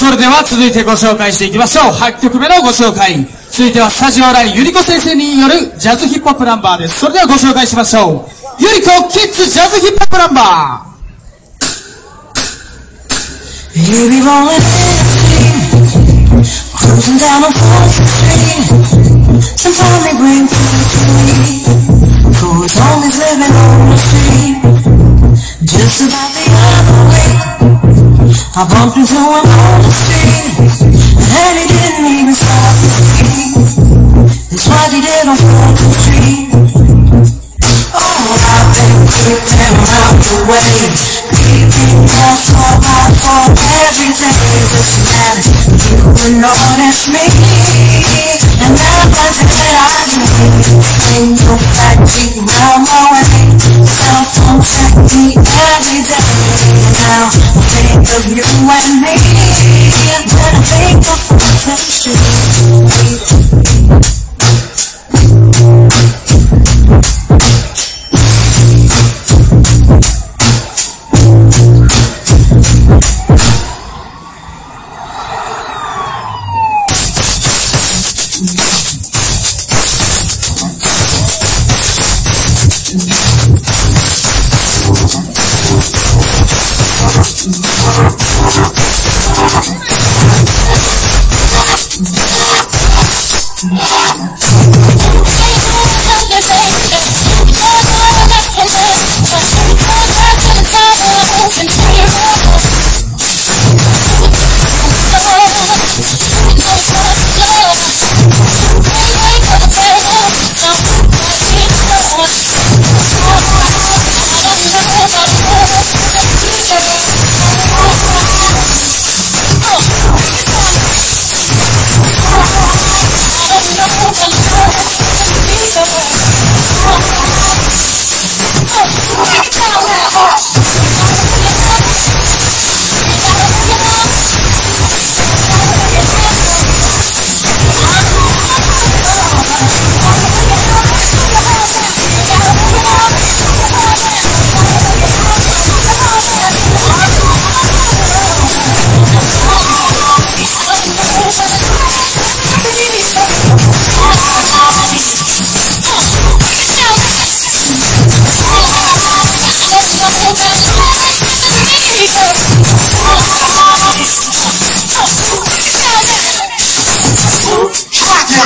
それでは続いてご紹介していきましょう。8曲目のご紹介。続いてはスタジオラインゆりこ先生によるジャズヒップホップナンバーです。それではご紹介しましょう。ゆりこキッズジャズヒップホップナンバー。I bumped into him on the street, and he didn't even stop to speak. That's what he did on 4th Street. Oh, I've been creeping out the way, keeping your soul out for every day. Just that you would notice me, and now I said I. Ain't no backseat round my way, cell phone check me every day. Now of you and me, when I think of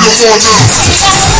Floor now.